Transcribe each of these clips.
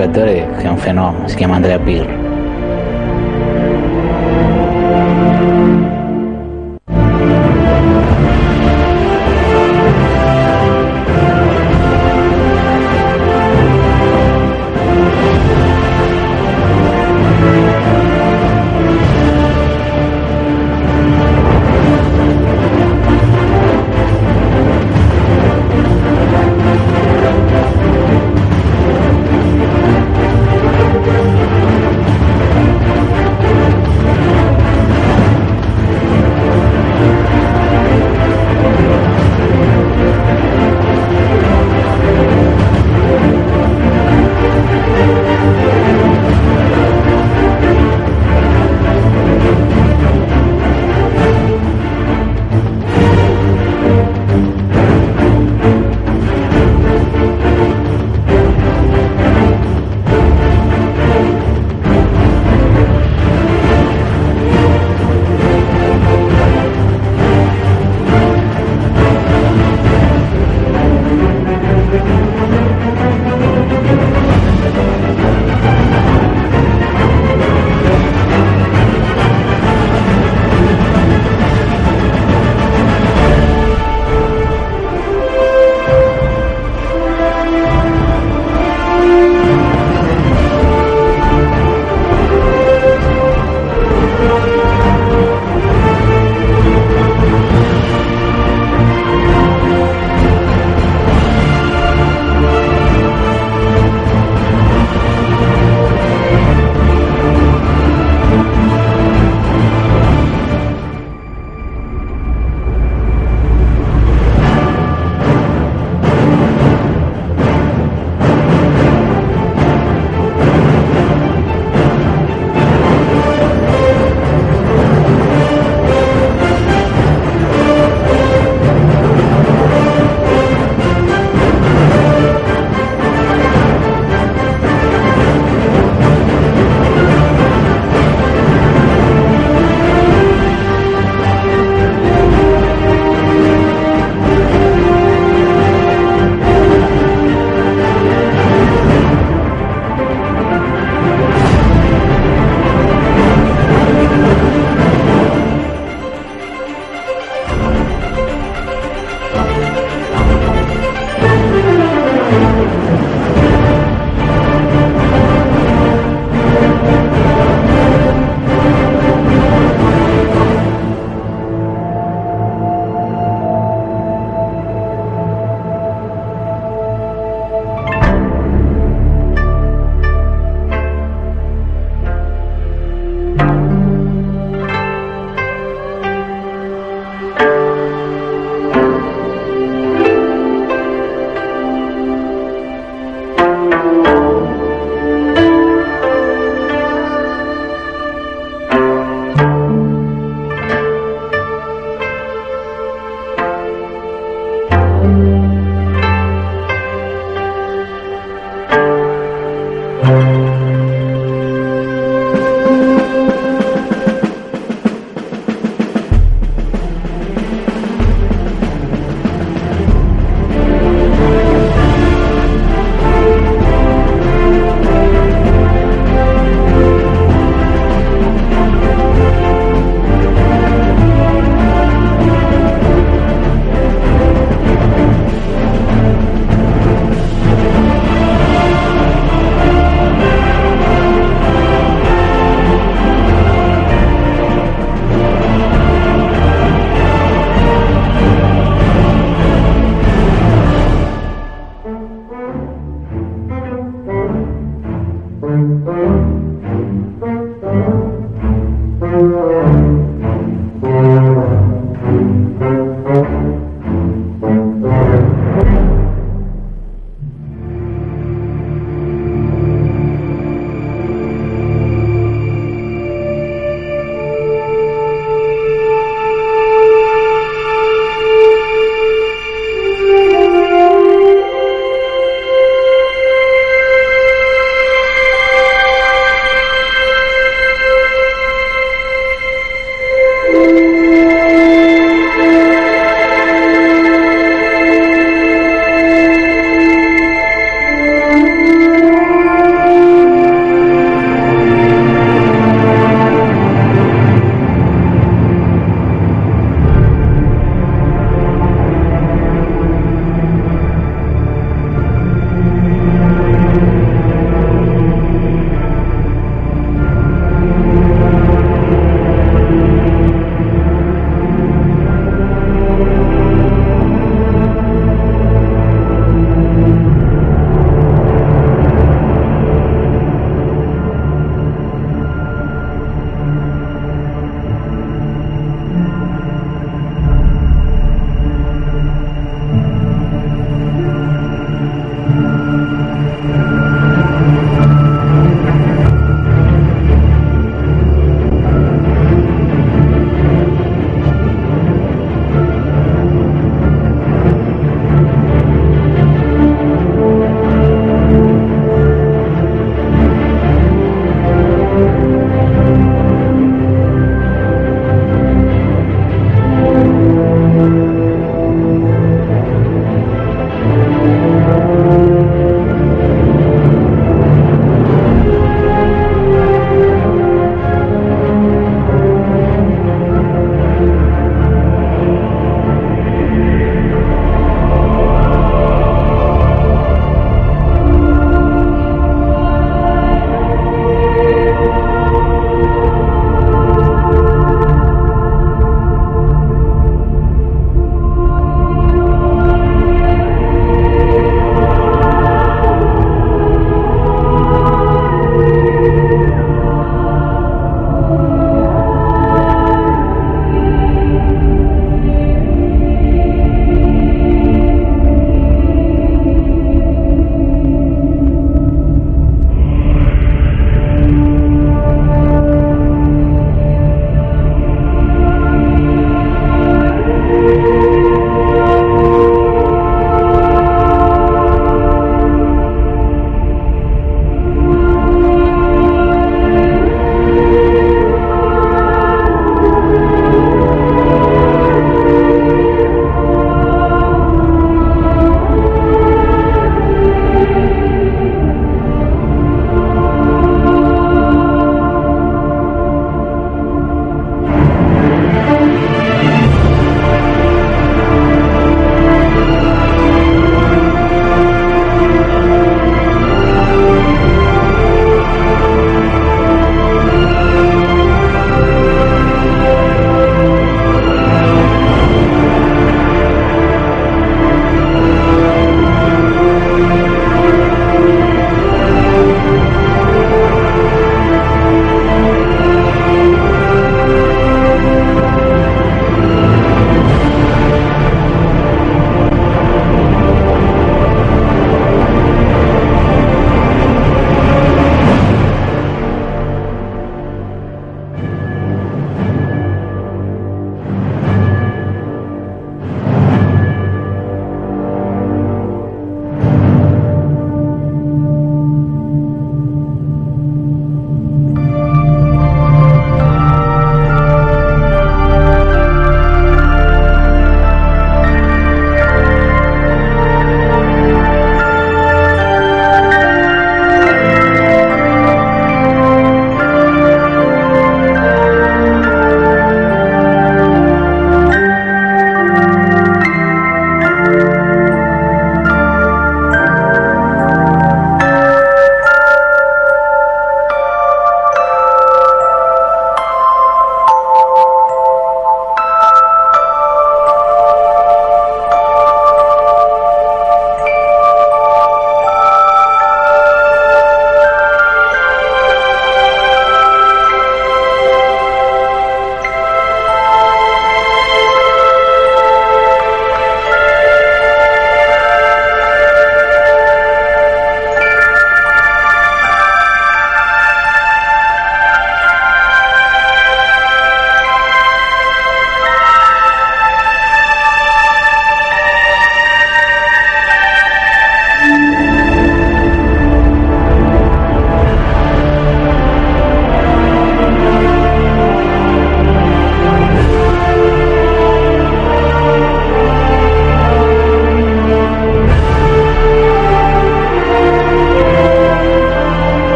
giocatore che è un fenomeno, si chiama Andrea Pirlo.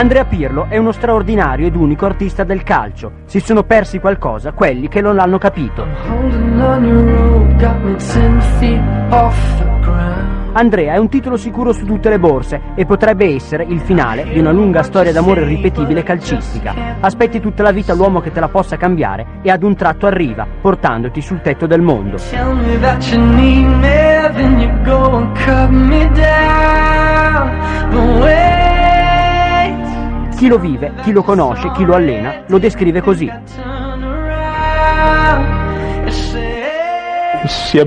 Andrea Pirlo è uno straordinario ed unico artista del calcio. Si sono persi qualcosa quelli che non l'hanno capito. Andrea è un titolo sicuro su tutte le borse e potrebbe essere il finale di una lunga storia d'amore ripetibile calcistica. Aspetti tutta la vita l'uomo che te la possa cambiare e ad un tratto arriva, portandoti sul tetto del mondo. Chi lo vive, chi lo conosce, chi lo allena, lo descrive così. Si